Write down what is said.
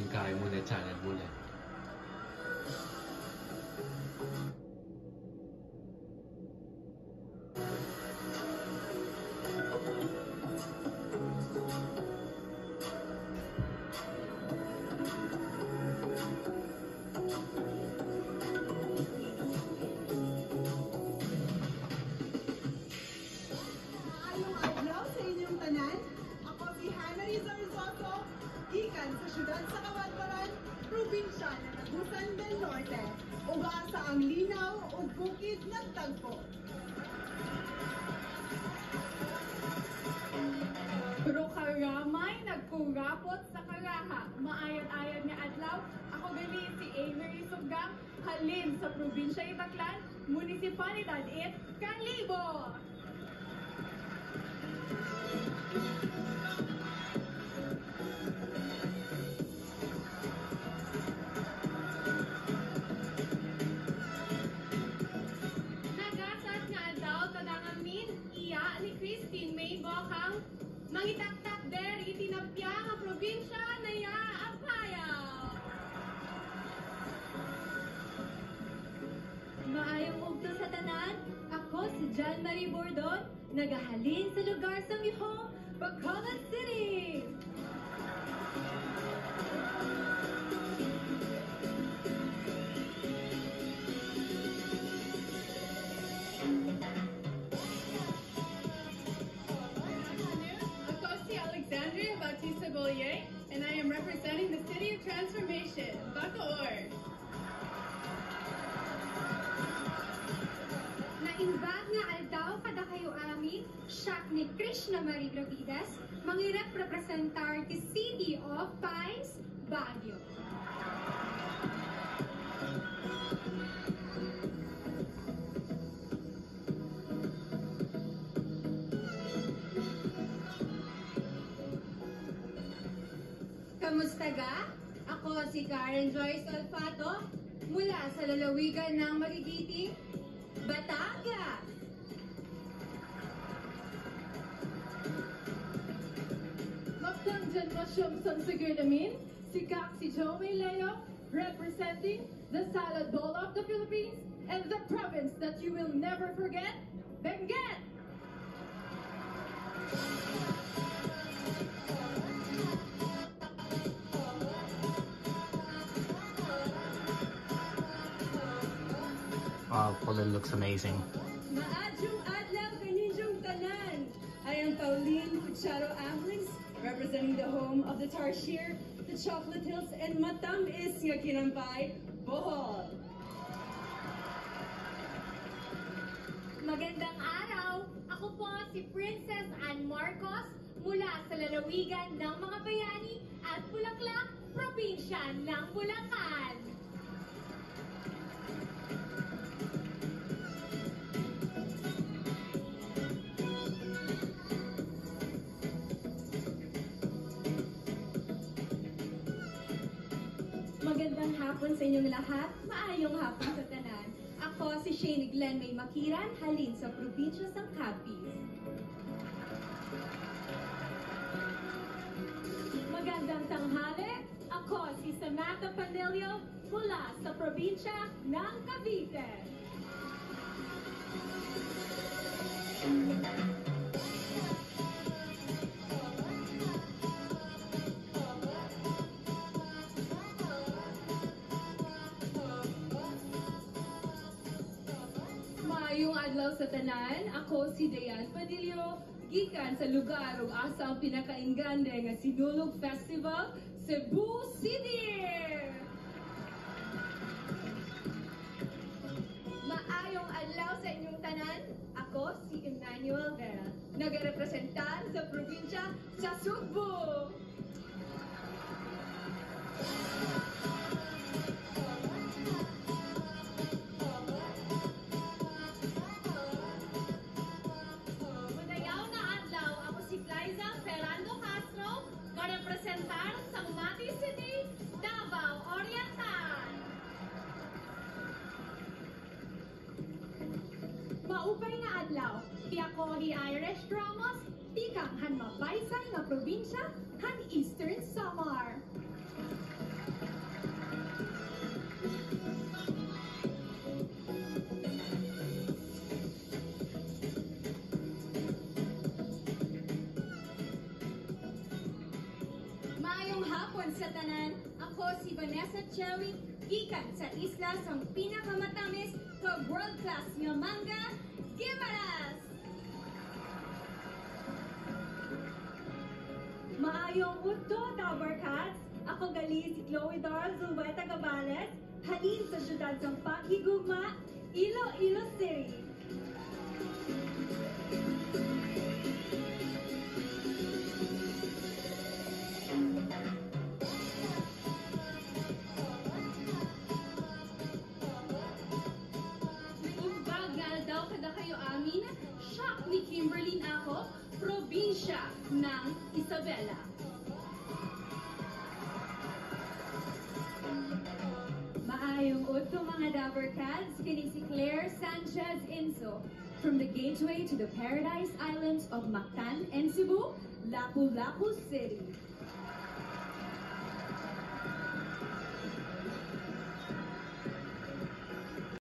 fiindcă ai ale bune. Ugaasa ang linaw o bukid ng tagpo. Pero karamay nagkurapot sa karaha. Maayat-ayat nga adlaw, ako gali si Avery Sugdang, halin sa probinsya Itaklan, Munisipalidad it Kalibo. Nagasat mangitaktak deri tinapya nga probinsya na iya Apaya. Maayong ugto sa tanan, ako si Jan Marie Bordon, nagahalin sa lugar sa Mihong, Bacolod City! Amin, siya ni Krishna Marie Gravidas, mangirap representar ti City of Pines, Baguio. Kamusta ga? Ako si Karen Joyce Olfato mula sa lalawigan ng Magigiting, Batangas. Magdang Generasyon sa Sigurdamin, si Leo, representing the Salad Bowl of the Philippines and the province that you will never forget, Benguet! Wow, looks amazing. Maadjong adlaw kaninyong tanan. I am Pauline Cucharo representing the home of the Tarshir, the Chocolate Hills, and Matamis nga kinampay, Bohol. Magandang araw! Ako po si Princess Ann Marcos mula sa lalawigan ng mga bayani at Bulaklak, probinsya ng Bulacan. Hapon sa inyong lahat. Maayong hapon sa tanan. Ako si Shane Glenn May Makiran, halin sa probinsya ng Capiz. Magandang tanghali! Ako si Samantha Panilio mula sa probinsya ng Cavite. Maayong adlaw sa tanan, ako si Dayan Padillo, gikan sa lugar ug asa ang pinakaingande nga Sinulog Festival, Cebu City! Maayong adlaw sa inyong tanan. Ako si Emmanuel Vera, nagarepresentan sa probinsya sa Sugbo. adlaw. Ti ako ni Irish Dramos, tikang han mabaysay nga probinsya, han Eastern Samar. Mayong hapon sa tanan, ako si Vanessa Cherry, gikan sa isla sang pinakamatamis ka world class nga manga Gimaras! Maayong udto, Tower Cats! Ako gali si Chloe Dar Zulweta Gabales, halin sa syudad ng Pakigugma, Iloilo City. Isabela. Maayong udto mga Dabber Cats, kini si Claire Sanchez Inso. From the gateway to the paradise islands of Mactan and Cebu, Lapu-Lapu City.